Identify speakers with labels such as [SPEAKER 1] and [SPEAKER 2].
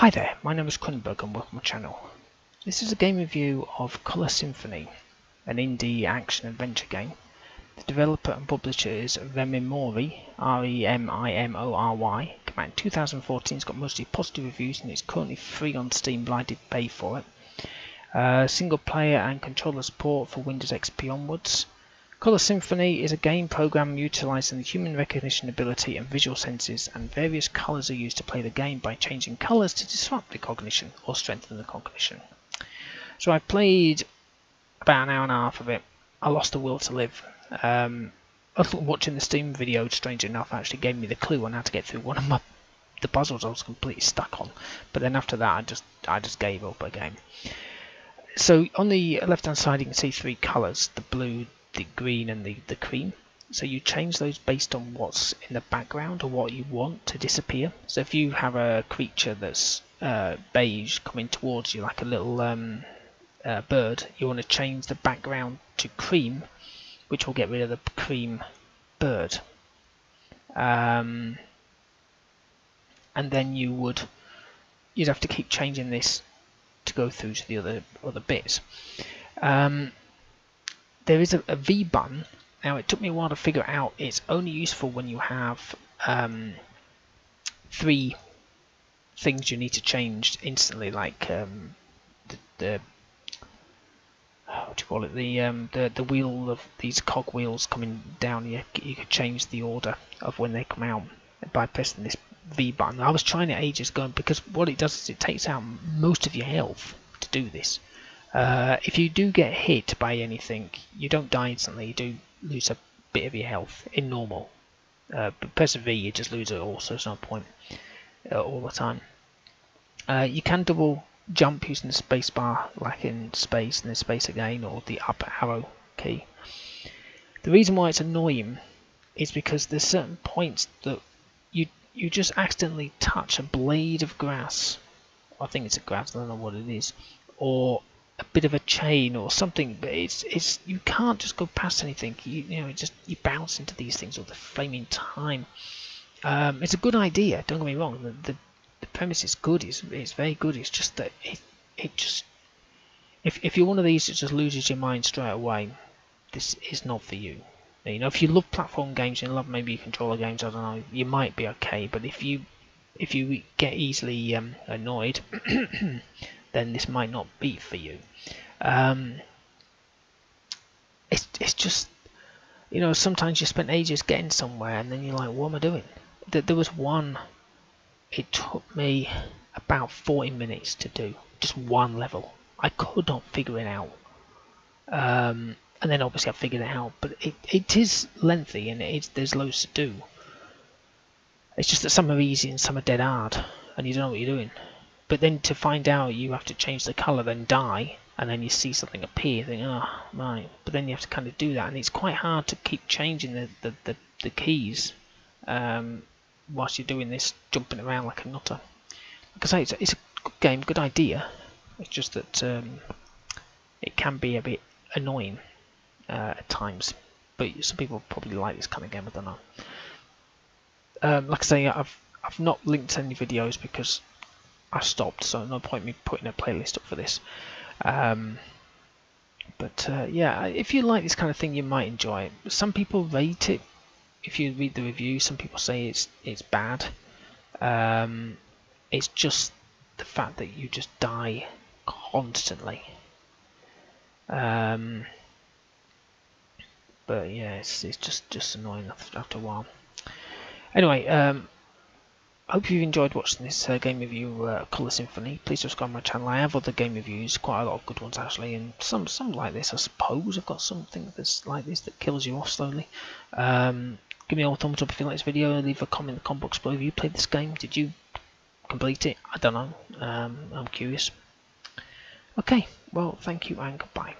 [SPEAKER 1] Hi there, my name is Kronenbourg and welcome to my channel. This is a game review of Colour Symphony, an indie action-adventure game. The developer and publisher is REMIMORY, R-E-M-I-M-O-R-Y. Came out in 2014, it's got mostly positive reviews and it's currently free on Steam, but I did pay for it. Uh, single player and controller support for Windows XP onwards. Color Symphony is a game program utilizing the human recognition ability and visual senses, and various colors are used to play the game by changing colors to disrupt the cognition or strengthen the cognition. So I played about an hour and a half of it. I lost the will to live. Um, watching the Steam video, strange enough, actually gave me the clue on how to get through one of my the puzzles I was completely stuck on. But then after that, I just I just gave up a game. So on the left hand side, you can see three colors: the blue, the green and the, the cream. So you change those based on what's in the background or what you want to disappear. So if you have a creature that's uh, beige coming towards you like a little um, uh, bird, you want to change the background to cream, which will get rid of the cream bird. Um, and then you would you'd have to keep changing this to go through to the other other bits. Um, there is a, a V button. Now it took me a while to figure out it's only useful when you have um, three things you need to change instantly, like um, the, the what do you call it? The um, the the wheel of these cog wheels coming down. You you could change the order of when they come out by pressing this V button. I was trying it ages ago because what it does is it takes out most of your health to do this. Uh, if you do get hit by anything, you don't die instantly. You do lose a bit of your health in normal. Uh, but press V, you just lose it all, so there's no point uh, all the time. Uh, you can double jump using the spacebar, like in space and then space again, or the up arrow key. The reason why it's annoying is because there's certain points that you just accidentally touch a blade of grass. I think it's a grass, I don't know what it is, or a bit of a chain or something but it's it's you can't just go past anything. You, you know just you bounce into these things all the flaming time. Um, it's a good idea don't get me wrong. The, the, the premise is good it's, it's very good. It's just that it it just if, if you're one of these that just loses your mind straight away this is not for you you know if you love platform games and love maybe controller games I don't know you might be okay but if you if you get easily um, annoyed then this might not be for you. Um, it's it's just you know sometimes you spend ages getting somewhere and then you're like, what am I doing? That There was one. It took me about 40 minutes to do just one level. I could not figure it out. Um, and then obviously I figured it out, but it, it is lengthy and it there's loads to do. It's just that some are easy and some are dead hard, and you don't know what you're doing. But then to find out you have to change the colour, then die, and then you see something appear, think, oh, right. But then you have to kind of do that, and it's quite hard to keep changing the, the, the, the keys um, whilst you're doing this, jumping around like a nutter. Like I say, it's a, it's a good game, good idea. It's just that um, it can be a bit annoying uh, at times. But some people probably like this kind of game, I don't know. Um, like I say, I've I've not linked any videos because I stopped, so no point me putting a playlist up for this. Um, but uh, yeah, if you like this kind of thing, you might enjoy it. Some people rate it. If you read the reviews, some people say it's it's bad. Um, it's just the fact that you just die constantly. Um, but yeah, it's it's just just annoying after a while. Anyway, um, I hope you've enjoyed watching this uh, game review uh, Colour Symphony. Please subscribe to my channel. I have other game reviews, quite a lot of good ones actually, and some some like this I suppose. I've got something that's like this that kills you off slowly. Um, give me a thumbs up if you like this video, leave a comment in the comment box below. Have you played this game? Did you complete it? I don't know. Um, I'm curious. Okay, well thank you and goodbye.